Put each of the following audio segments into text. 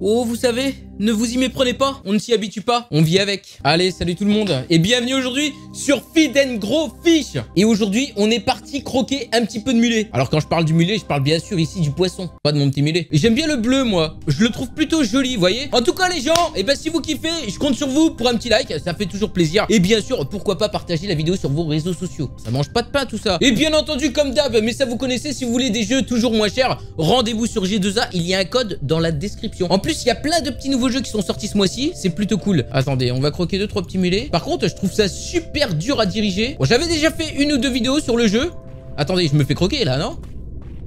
Oh, vous savez, ne vous y méprenez pas, on ne s'y habitue pas, on vit avec. Allez, salut tout le monde et bienvenue aujourd'hui sur Feed and Gros Fish. Et aujourd'hui, on est parti croquer un petit peu de mulet. Alors quand je parle du mulet, je parle bien sûr ici du poisson, pas de mon petit mulet. Et j'aime bien le bleu moi, je le trouve plutôt joli, voyez En tout cas les gens, et eh ben si vous kiffez, je compte sur vous pour un petit like, ça fait toujours plaisir. Et bien sûr, pourquoi pas partager la vidéo sur vos réseaux sociaux. Ça mange pas de pain tout ça. Et bien entendu comme d'hab, mais ça vous connaissez, si vous voulez des jeux toujours moins chers, rendez-vous sur G2A, il y a un code dans la description. En plus, il y a plein de petits nouveaux jeux qui sont sortis ce mois-ci, c'est plutôt cool. Attendez, on va croquer deux trois petits mulets. Par contre, je trouve ça super dur à diriger. Bon, j'avais déjà fait une ou deux vidéos sur le jeu. Attendez, je me fais croquer là, non?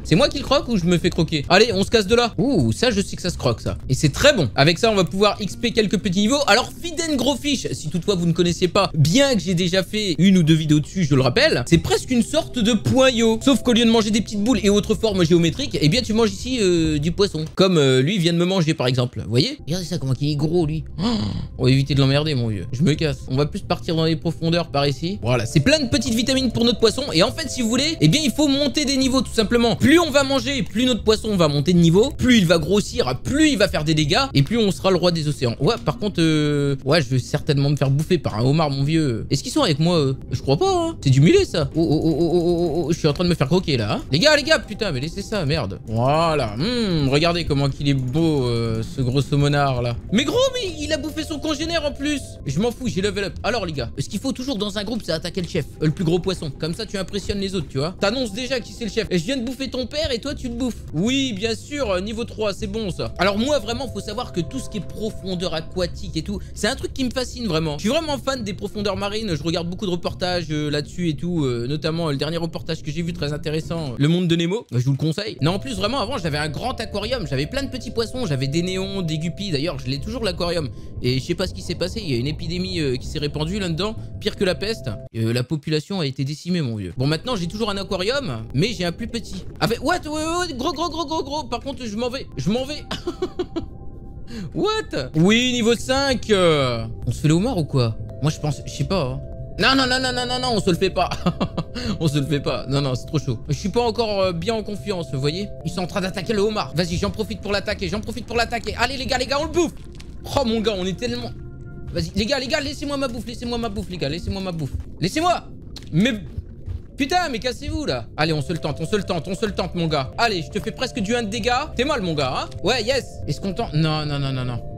C'est moi qui le croque ou je me fais croquer Allez, on se casse de là. Ouh, ça, je sais que ça se croque, ça. Et c'est très bon. Avec ça, on va pouvoir XP quelques petits niveaux. Alors, Fiden Gros Fish, si toutefois vous ne connaissez pas, bien que j'ai déjà fait une ou deux vidéos dessus, je le rappelle, c'est presque une sorte de poyo. Sauf qu'au lieu de manger des petites boules et autres formes géométriques, eh bien, tu manges ici euh, du poisson. Comme euh, lui vient de me manger, par exemple. Vous voyez Regardez ça, comment il est gros, lui. Oh, on va éviter de l'emmerder, mon vieux. Je me casse. On va plus partir dans les profondeurs par ici. Voilà, c'est plein de petites vitamines pour notre poisson. Et en fait, si vous voulez, eh bien, il faut monter des niveaux, tout simplement. On va manger, plus notre poisson va monter de niveau, plus il va grossir, plus il va faire des dégâts, et plus on sera le roi des océans. Ouais, par contre, euh... ouais, je vais certainement me faire bouffer par un homard, mon vieux. Est-ce qu'ils sont avec moi eux Je crois pas, hein. C'est du mulet, ça. Oh, oh, oh, oh, oh, oh, je suis en train de me faire croquer, là. Hein. les gars, les gars, putain, mais laissez ça, merde. Voilà. Hum, regardez comment qu'il est beau, euh, ce gros saumonard, là. Mais gros, mais il a bouffé son congénère, en plus. Je m'en fous, j'ai level up. Alors, les gars, ce qu'il faut toujours dans un groupe, c'est attaquer le chef, euh, le plus gros poisson. Comme ça, tu impressionnes les autres, tu vois. T'annonces déjà qui c'est le chef. Et je viens de bouffer ton père, et toi, tu te bouffes. Oui, bien sûr, euh, niveau 3, c'est bon ça. Alors moi, vraiment, faut savoir que tout ce qui est profondeur aquatique et tout, c'est un truc qui me fascine vraiment. Je suis vraiment fan des profondeurs marines, je regarde beaucoup de reportages euh, là-dessus et tout, euh, notamment le dernier reportage que j'ai vu très intéressant, Le Monde de Nemo, je vous le conseille. Non, en plus, vraiment, avant, j'avais un grand aquarium, j'avais plein de petits poissons, j'avais des néons, des guppies, d'ailleurs, je l'ai toujours l'aquarium. Et je sais pas ce qui s'est passé, il y a une épidémie qui s'est répandue là-dedans, pire que la peste. la population a été décimée, mon vieux. Bon, maintenant, j'ai toujours un aquarium, mais j'ai un plus petit. What, gros, gros, gros, gros, gros, par contre, je m'en vais. Je m'en vais. What? Oui, niveau 5 On se fait le homard ou quoi? Moi, je pense... Je sais pas. Hein. Non, non, non, non, non, non, non, on se le fait pas. on se le fait pas. Non, non, c'est trop chaud. Je suis pas encore euh, bien en confiance, vous voyez? Ils sont en train d'attaquer le homard. Vas-y, j'en profite pour l'attaquer. J'en profite pour l'attaquer. Allez, les gars, les gars, on le bouffe. Oh, mon gars, on est tellement... Vas-y, les gars, les gars, laissez-moi ma bouffe. Laissez-moi ma bouffe, les gars. Laissez-moi ma bouffe. Laissez-moi Mais... Putain, mais cassez-vous là Allez, on se le tente, on se le tente, on se le tente, mon gars. Allez, je te fais presque du 1 de dégâts. T'es mal, mon gars, hein? Ouais, yes Est-ce qu'on tente? Non, non, non, non, non.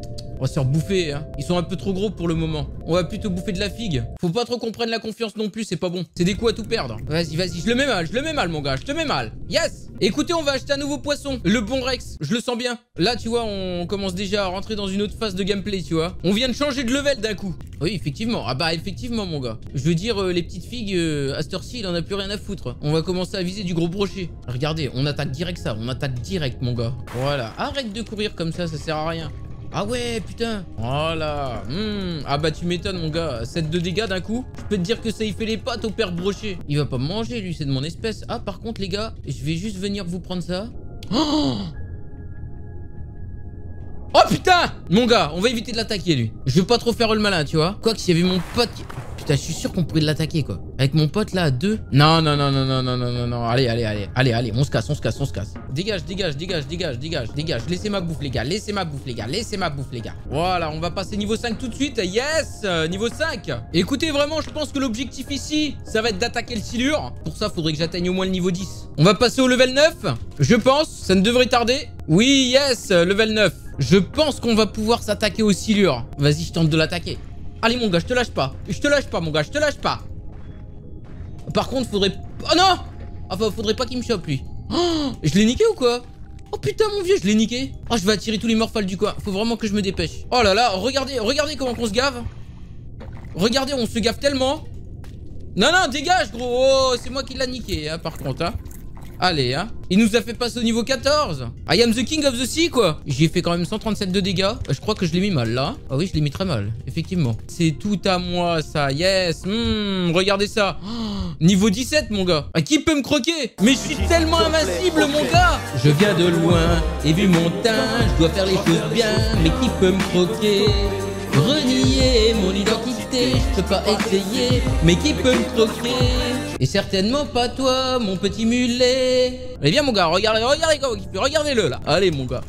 On va se faire bouffer, hein. Ils sont un peu trop gros pour le moment. On va plutôt bouffer de la figue. Faut pas trop qu'on prenne la confiance non plus, c'est pas bon. C'est des coups à tout perdre. Vas-y, vas-y, je le mets mal, je le mets mal, mon gars. Je te mets mal. Yes Écoutez, on va acheter un nouveau poisson. Le bon Rex. Je le sens bien. Là, tu vois, on commence déjà à rentrer dans une autre phase de gameplay, tu vois. On vient de changer de level d'un coup. Oui, effectivement. Ah bah, effectivement, mon gars. Je veux dire, euh, les petites figues, euh, à cette heure-ci, il en a plus rien à foutre. On va commencer à viser du gros brochet. Regardez, on attaque direct ça. On attaque direct, mon gars. Voilà. Arrête de courir comme ça, ça sert à rien. Ah ouais, putain. Voilà. Hmm. Ah bah tu m'étonnes, mon gars. 7 de dégâts d'un coup. Je peux te dire que ça y fait les pattes au père brochet. Il va pas me manger, lui. C'est de mon espèce. Ah, par contre, les gars, je vais juste venir vous prendre ça. Oh Oh putain Mon gars, on va éviter de l'attaquer lui. Je veux pas trop faire le malin, tu vois. Quoi que s'il y avait mon pote qui... Putain, je suis sûr qu'on pourrait l'attaquer, quoi. Avec mon pote, là, à deux. Non, non, non, non, non, non, non, non, non. Allez, allez, allez. Allez, allez, on se casse, on se casse, on se casse. Dégage, dégage, dégage, dégage, dégage, dégage. Laissez ma bouffe, les gars. Laissez ma bouffe, les gars. Laissez ma bouffe, les gars. Voilà, on va passer niveau 5 tout de suite. Yes Niveau 5 Écoutez, vraiment, je pense que l'objectif ici, ça va être d'attaquer le silure. Pour ça, faudrait que j'atteigne au moins le niveau 10. On va passer au level 9. Je pense. Ça ne devrait tarder. Oui, yes, level 9. Je pense qu'on va pouvoir s'attaquer au silure. Vas-y, je tente de l'attaquer. Allez mon gars, je te lâche pas. Je te lâche pas mon gars, je te lâche pas. Par contre, faudrait... Oh non Enfin, faudrait pas qu'il me chope lui. Oh, je l'ai niqué ou quoi Oh putain mon vieux, je l'ai niqué. Oh, je vais attirer tous les morphales du coin. Faut vraiment que je me dépêche. Oh là là, regardez, regardez comment on se gave. Regardez, on se gave tellement. Non, non, dégage gros. Oh, c'est moi qui l'a niqué, hein, par contre. Hein. Allez, hein. Il nous a fait passer au niveau 14. I am the king of the sea, quoi. J'ai fait quand même 137 de dégâts. Je crois que je l'ai mis mal, là. Ah oui, je l'ai mis très mal, effectivement. C'est tout à moi, ça. Yes. Hmm, regardez ça. niveau 17, mon gars. À qui peut me croquer? Mais je suis tellement invincible, mon gars. Je viens de loin et vu mon teint, je dois faire les choses bien. Mais qui peut me croquer? Renier mon identité, je peux pas essayer. Mais qui peut me croquer? Et certainement pas toi, mon petit mulet. Eh bien, mon gars, regardez, regardez Regardez-le, là. Allez, mon gars.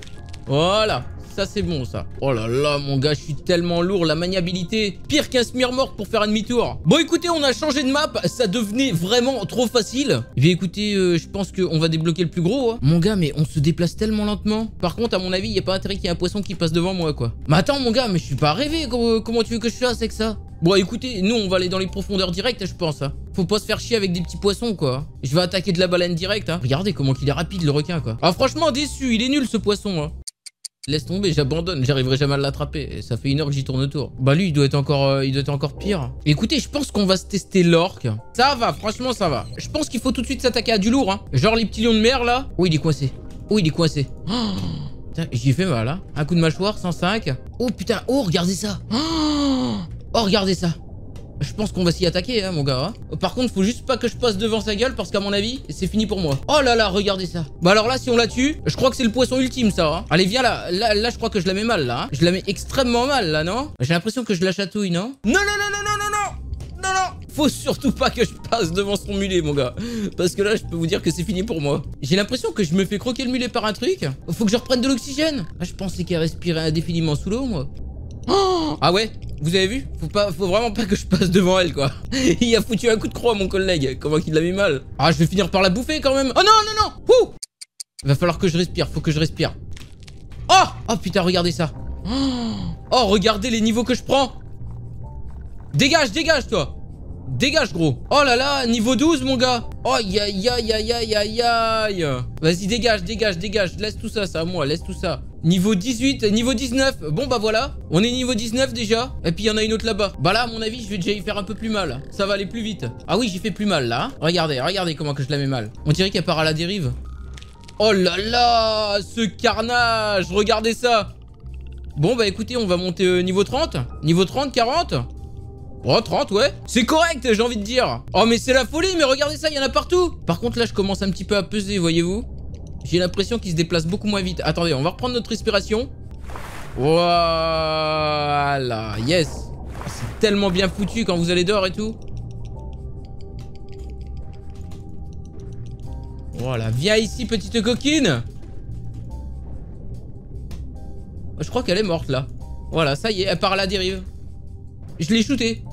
Voilà. Ça, c'est bon, ça. Oh là là, mon gars, je suis tellement lourd. La maniabilité, pire qu'un smear pour faire un demi-tour. Bon, écoutez, on a changé de map. Ça devenait vraiment trop facile. Eh bien, écoutez, euh, je pense qu'on va débloquer le plus gros. Hein. Mon gars, mais on se déplace tellement lentement. Par contre, à mon avis, il n'y a pas intérêt qu'il y ait un poisson qui passe devant moi, quoi. Mais attends, mon gars, mais je suis pas rêvé. Comment, tu veux que je fasse avec ça? Bon, écoutez, nous, on va aller dans les profondeurs directes, je pense. Hein. Faut pas se faire chier avec des petits poissons, quoi. Je vais attaquer de la baleine directe. Hein. Regardez comment il est rapide, le requin, quoi. Ah, franchement, déçu. Il est nul, ce poisson. Hein. Laisse tomber, j'abandonne, j'arriverai jamais à l'attraper. Ça fait une heure que j'y tourne autour. Bah lui, il doit être encore, euh, il doit être encore pire. Écoutez, je pense qu'on va se tester l'orque. Ça va, franchement, ça va. Je pense qu'il faut tout de suite s'attaquer à du lourd. Hein. Genre les petits lions de mer, là. Oh, il est coincé. Oh, il est coincé. J'y ai fait mal. Hein. Un coup de mâchoire, 105. Oh, putain. Oh, regardez ça. Oh, regardez ça. Je pense qu'on va s'y attaquer, hein, mon gars. Hein. Par contre, faut juste pas que je passe devant sa gueule parce qu'à mon avis, c'est fini pour moi. Oh là là, regardez ça. Bah alors là, si on la tue, je crois que c'est le poisson ultime, ça. Hein. Allez, viens là. là. Là, je crois que je la mets mal, là. Hein. Je la mets extrêmement mal, là, non? J'ai l'impression que je la chatouille, non? Non, non, non, non, non, non, non Non, non Faut surtout pas que je passe devant son mulet, mon gars. Parce que là, je peux vous dire que c'est fini pour moi. J'ai l'impression que je me fais croquer le mulet par un truc. Faut que je reprenne de l'oxygène. Ah, je pensais qu'elle respirait indéfiniment sous l'eau, moi. Ah ouais? Vous avez vu? Faut vraiment pas que je passe devant elle, quoi. Il a foutu un coup de croix, mon collègue. Comment qu'il l'a mis mal Ah, je vais finir par la bouffer, quand même. Oh non, non, non Ouh Va falloir que je respire, faut que je respire. Oh Oh, putain, regardez ça. Oh, regardez les niveaux que je prends. Dégage, dégage, toi Dégage, gros. Oh là là, niveau 12, mon gars. Oh, aïe, aïe, aïe, aïe, aïe, aïe. Vas-y, dégage, dégage, dégage. Laisse tout ça, ça à moi, laisse tout ça. Niveau 18, niveau 19. Bon, bah voilà. On est niveau 19 déjà. Et puis, il y en a une autre là-bas. Bah là, à mon avis, je vais déjà y faire un peu plus mal. Ça va aller plus vite. Ah oui, j'y fais plus mal, là. Regardez, regardez comment que je la mets mal. On dirait qu'elle part à la dérive. Oh là là, ce carnage. Regardez ça. Bon, bah écoutez, on va monter euh, niveau 30. Niveau 30, 40 Oh, 30, ouais. C'est correct, j'ai envie de dire. Oh, mais c'est la folie, mais regardez ça, il y en a partout. Par contre, là, je commence un petit peu à peser, voyez-vous. J'ai l'impression qu'il se déplace beaucoup moins vite. Attendez, on va reprendre notre respiration. Voilà, yes. C'est tellement bien foutu quand vous allez dehors et tout. Voilà, viens ici, petite coquine. Je crois qu'elle est morte, là. Voilà, ça y est, elle part à la dérive. Je l'ai shooté.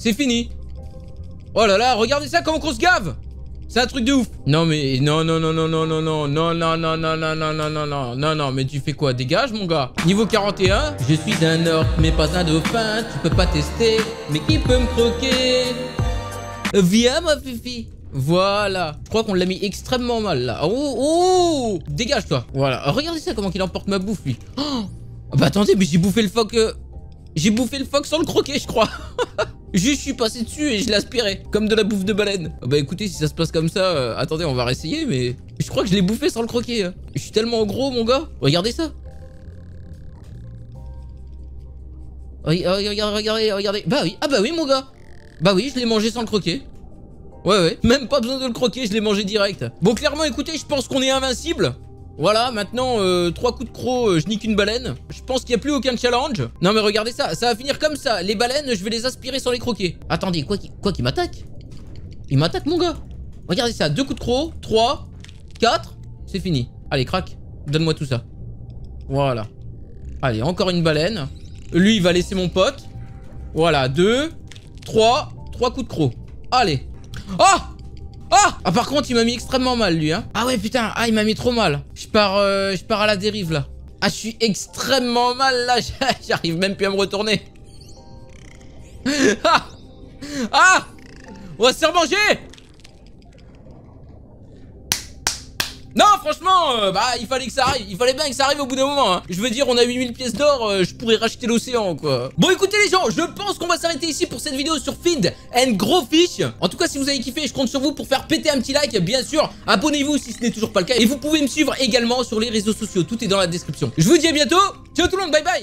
C'est fini. Oh là là, regardez ça, comment qu'on se gave C'est un truc de ouf. Non mais, non, non, non, non, non, non, non, non, non, non, non, non, non, non, non, non, non, non, mais tu fais quoi Dégage, mon gars. Niveau 41. Je suis un orc, mais pas un dauphin. Tu peux pas tester, mais qui peut me croquer Viens, ma fifi. Voilà. Je crois qu'on l'a mis extrêmement mal, là. Oh, oh Dégage-toi. Voilà. Regardez ça, comment qu'il emporte ma bouffe, lui. Oh bah attendez, mais j'ai bouffé le phoque... J'ai bouffé le phoque sans le croquer, je crois. Je suis passé dessus et je aspiré. Comme de la bouffe de baleine. bah écoutez, si ça se passe comme ça, euh, attendez, on va réessayer, mais... Je crois que je l'ai bouffé sans le croquer. Hein. Je suis tellement gros, mon gars. Regardez ça. Regardez, regardez, regardez. Bah oui, ah bah oui, mon gars. Bah oui, je l'ai mangé sans le croquer. Ouais, ouais. Même pas besoin de le croquer, je l'ai mangé direct. Bon, clairement, écoutez, je pense qu'on est invincible. Voilà, maintenant, euh, trois coups de croc, euh, je nique une baleine. Je pense qu'il n'y a plus aucun challenge. Non, mais regardez ça, ça va finir comme ça. Les baleines, je vais les aspirer sans les croquer. Attendez, quoi qu'il quoi m'attaque? Il m'attaque, mon gars. Regardez ça, deux coups de croc, trois, quatre, c'est fini. Allez, crac, donne-moi tout ça. Voilà. Allez, encore une baleine. Lui, il va laisser mon pote. Voilà, deux, trois, trois coups de croc. Allez. Oh ah Ah par contre il m'a mis extrêmement mal lui hein. Ah ouais putain Ah il m'a mis trop mal. Je pars euh, à la dérive là. Ah je suis extrêmement mal là. J'arrive même plus à me retourner. Ah Ah On va se faire Non, franchement, euh, bah, il fallait que ça arrive. Il fallait bien que ça arrive au bout d'un moment. Hein. Je veux dire, on a 8000 pièces d'or, euh, je pourrais racheter l'océan, quoi. Bon, écoutez, les gens, je pense qu'on va s'arrêter ici pour cette vidéo sur Feed and Gros Fish. En tout cas, si vous avez kiffé, je compte sur vous pour faire péter un petit like. Bien sûr, abonnez-vous si ce n'est toujours pas le cas. Et vous pouvez me suivre également sur les réseaux sociaux. Tout est dans la description. Je vous dis à bientôt. Ciao tout le monde, bye bye